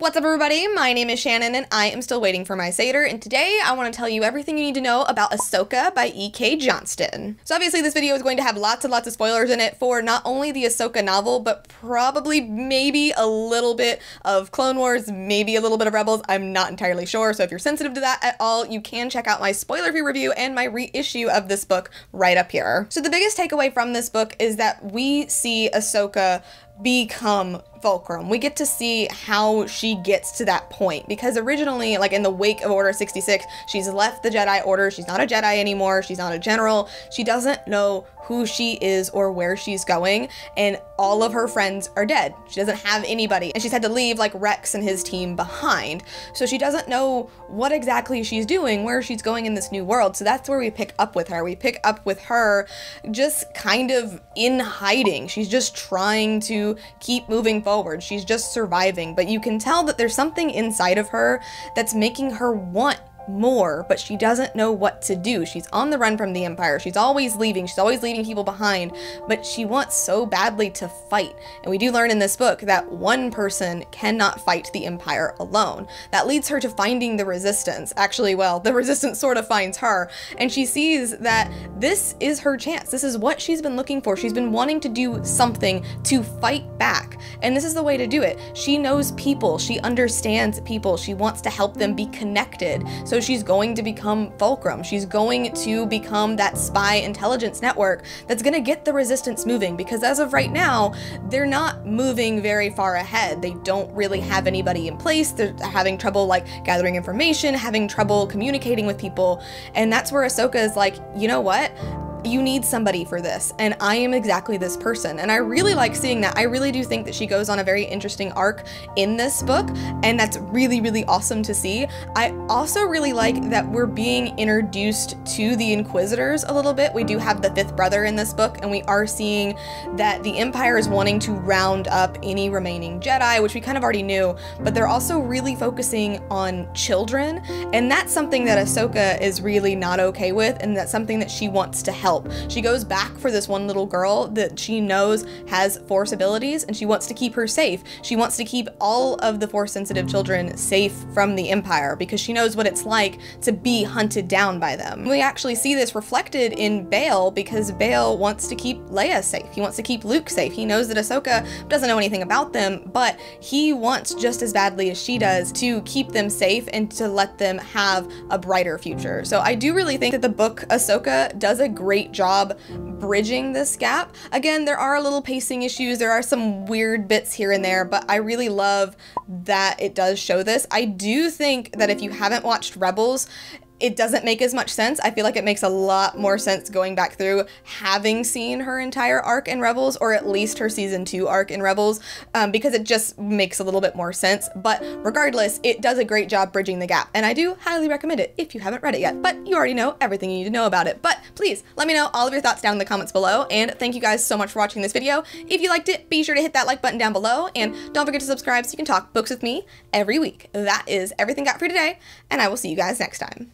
What's up everybody, my name is Shannon and I am still waiting for my Satyr and today I want to tell you everything you need to know about Ahsoka by E.K. Johnston. So obviously this video is going to have lots and lots of spoilers in it for not only the Ahsoka novel but probably maybe a little bit of Clone Wars, maybe a little bit of Rebels, I'm not entirely sure so if you're sensitive to that at all you can check out my spoiler-free review and my reissue of this book right up here. So the biggest takeaway from this book is that we see Ahsoka become Fulcrum. We get to see how she gets to that point because originally, like in the wake of Order 66, she's left the Jedi Order. She's not a Jedi anymore. She's not a general. She doesn't know who she is or where she's going, and all of her friends are dead. She doesn't have anybody, and she's had to leave like Rex and his team behind. So she doesn't know what exactly she's doing, where she's going in this new world. So that's where we pick up with her. We pick up with her just kind of in hiding. She's just trying to keep moving forward. She's just surviving, but you can tell that there's something inside of her that's making her want more, but she doesn't know what to do. She's on the run from the Empire. She's always leaving. She's always leaving people behind, but she wants so badly to fight. And we do learn in this book that one person cannot fight the Empire alone. That leads her to finding the Resistance. Actually, well, the Resistance sort of finds her, and she sees that this is her chance. This is what she's been looking for. She's been wanting to do something to fight back, and this is the way to do it. She knows people. She understands people. She wants to help them be connected. She's going to become Fulcrum. She's going to become that spy intelligence network that's going to get the resistance moving because as of right now, they're not moving very far ahead. They don't really have anybody in place. They're having trouble like gathering information, having trouble communicating with people. And that's where Ahsoka is like, you know what? You need somebody for this, and I am exactly this person. And I really like seeing that. I really do think that she goes on a very interesting arc in this book, and that's really, really awesome to see. I also really like that we're being introduced to the Inquisitors a little bit. We do have the fifth brother in this book, and we are seeing that the Empire is wanting to round up any remaining Jedi, which we kind of already knew, but they're also really focusing on children, and that's something that Ahsoka is really not okay with, and that's something that she wants to help help. She goes back for this one little girl that she knows has force abilities and she wants to keep her safe. She wants to keep all of the force sensitive children safe from the Empire because she knows what it's like to be hunted down by them. We actually see this reflected in Bail because Bail wants to keep Leia safe. He wants to keep Luke safe. He knows that Ahsoka doesn't know anything about them, but he wants just as badly as she does to keep them safe and to let them have a brighter future. So I do really think that the book Ahsoka does a great great job bridging this gap. Again, there are a little pacing issues, there are some weird bits here and there, but I really love that it does show this. I do think that if you haven't watched Rebels, it doesn't make as much sense. I feel like it makes a lot more sense going back through having seen her entire arc in Rebels, or at least her season two arc in Rebels, um, because it just makes a little bit more sense. But regardless, it does a great job bridging the gap, and I do highly recommend it if you haven't read it yet. But you already know everything you need to know about it. But please let me know all of your thoughts down in the comments below, and thank you guys so much for watching this video. If you liked it, be sure to hit that like button down below, and don't forget to subscribe so you can talk books with me every week. That is everything got for today, and I will see you guys next time.